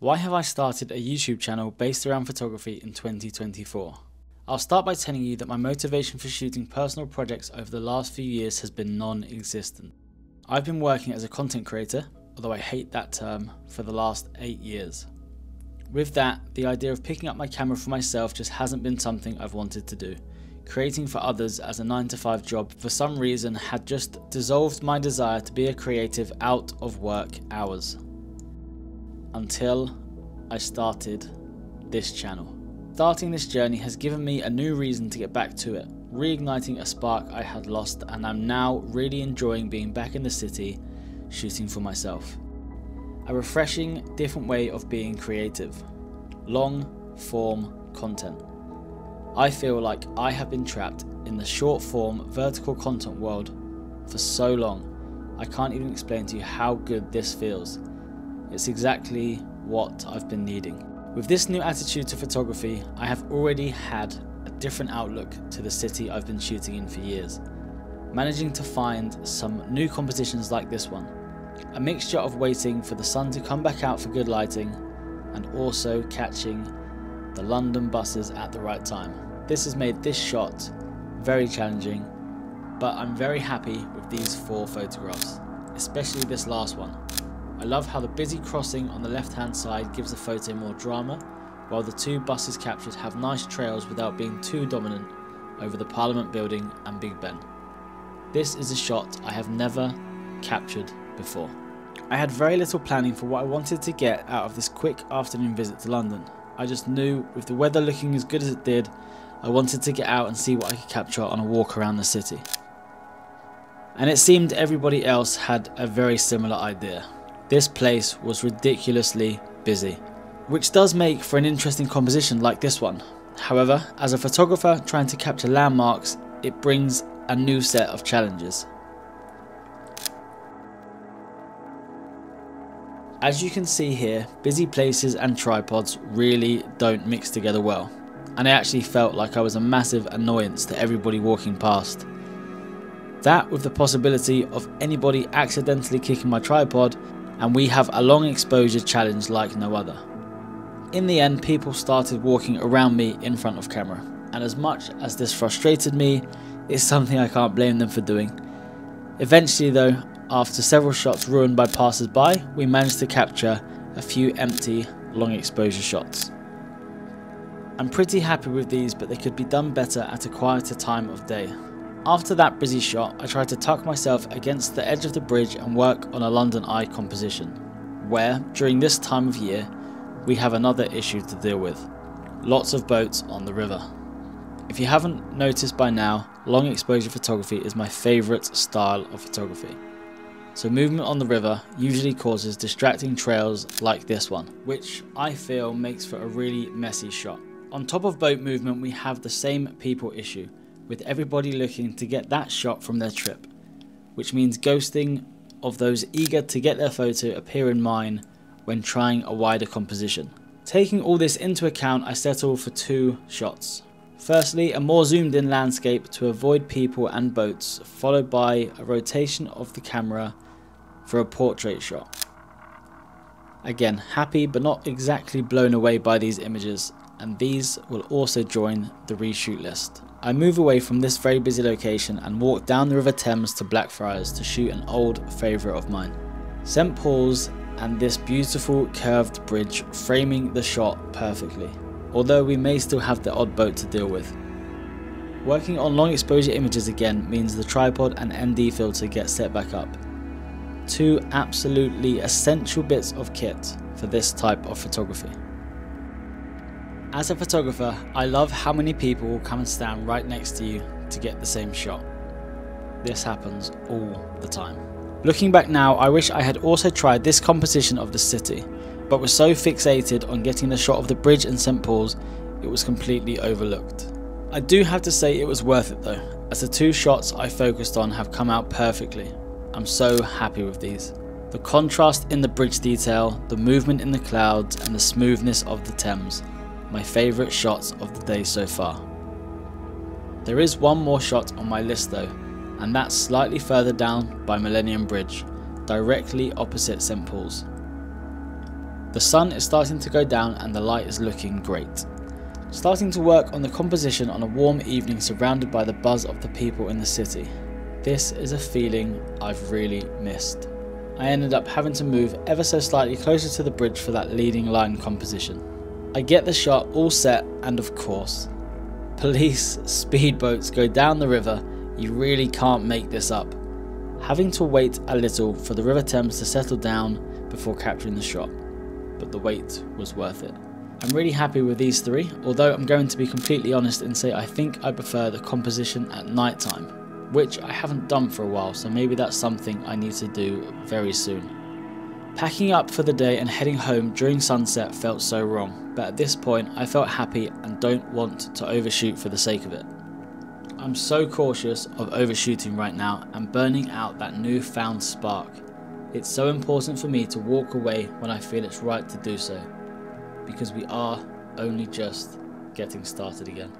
Why have I started a YouTube channel based around photography in 2024? I'll start by telling you that my motivation for shooting personal projects over the last few years has been non existent. I've been working as a content creator, although I hate that term, for the last 8 years. With that, the idea of picking up my camera for myself just hasn't been something I've wanted to do. Creating for others as a 9 to 5 job for some reason had just dissolved my desire to be a creative out of work hours. Until I started this channel. Starting this journey has given me a new reason to get back to it, reigniting a spark I had lost and I'm now really enjoying being back in the city shooting for myself. A refreshing, different way of being creative. Long form content. I feel like I have been trapped in the short form vertical content world for so long. I can't even explain to you how good this feels. It's exactly what I've been needing. With this new attitude to photography, I have already had a different outlook to the city I've been shooting in for years. Managing to find some new compositions like this one. A mixture of waiting for the sun to come back out for good lighting and also catching the London buses at the right time. This has made this shot very challenging, but I'm very happy with these four photographs, especially this last one. I love how the busy crossing on the left hand side gives the photo more drama, while the two buses captured have nice trails without being too dominant over the Parliament building and Big Ben. This is a shot I have never captured before. I had very little planning for what I wanted to get out of this quick afternoon visit to London. I just knew with the weather looking as good as it did, I wanted to get out and see what I could capture on a walk around the city. And it seemed everybody else had a very similar idea. This place was ridiculously busy, which does make for an interesting composition like this one. However, as a photographer trying to capture landmarks, it brings a new set of challenges. As you can see here, busy places and tripods really don't mix together well and I actually felt like I was a massive annoyance to everybody walking past. That with the possibility of anybody accidentally kicking my tripod, and we have a long exposure challenge like no other. In the end, people started walking around me in front of camera, and as much as this frustrated me, it's something I can't blame them for doing. Eventually, though, after several shots ruined by passers by, we managed to capture a few empty long exposure shots. I'm pretty happy with these but they could be done better at a quieter time of day. After that busy shot, I tried to tuck myself against the edge of the bridge and work on a London Eye composition, where, during this time of year, we have another issue to deal with. Lots of boats on the river. If you haven't noticed by now, long exposure photography is my favourite style of photography. So movement on the river usually causes distracting trails like this one, which I feel makes for a really messy shot. On top of boat movement, we have the same people issue, with everybody looking to get that shot from their trip, which means ghosting of those eager to get their photo appear in mine when trying a wider composition. Taking all this into account, I settle for two shots. Firstly, a more zoomed in landscape to avoid people and boats, followed by a rotation of the camera for a portrait shot. Again, happy but not exactly blown away by these images, and these will also join the reshoot list. I move away from this very busy location and walk down the River Thames to Blackfriars to shoot an old favourite of mine. St Paul's and this beautiful curved bridge framing the shot perfectly, although we may still have the odd boat to deal with. Working on long exposure images again means the tripod and ND filter get set back up. Two absolutely essential bits of kit for this type of photography. As a photographer, I love how many people will come and stand right next to you to get the same shot. This happens all the time. Looking back now, I wish I had also tried this composition of the city, but was so fixated on getting the shot of the bridge and St Paul's, it was completely overlooked. I do have to say it was worth it though, as the two shots I focused on have come out perfectly. I'm so happy with these. The contrast in the bridge detail, the movement in the clouds, and the smoothness of the Thames my favourite shots of the day so far. There is one more shot on my list though, and that's slightly further down by Millennium Bridge, directly opposite St Paul's. The sun is starting to go down and the light is looking great. Starting to work on the composition on a warm evening surrounded by the buzz of the people in the city. This is a feeling I've really missed. I ended up having to move ever so slightly closer to the bridge for that leading line composition. I get the shot all set and of course, police speedboats go down the river, you really can't make this up. Having to wait a little for the River Thames to settle down before capturing the shot, but the wait was worth it. I'm really happy with these three, although I'm going to be completely honest and say I think I prefer the composition at night time, which I haven't done for a while, so maybe that's something I need to do very soon. Packing up for the day and heading home during sunset felt so wrong, but at this point I felt happy and don't want to overshoot for the sake of it. I'm so cautious of overshooting right now and burning out that newfound spark. It's so important for me to walk away when I feel it's right to do so because we are only just getting started again.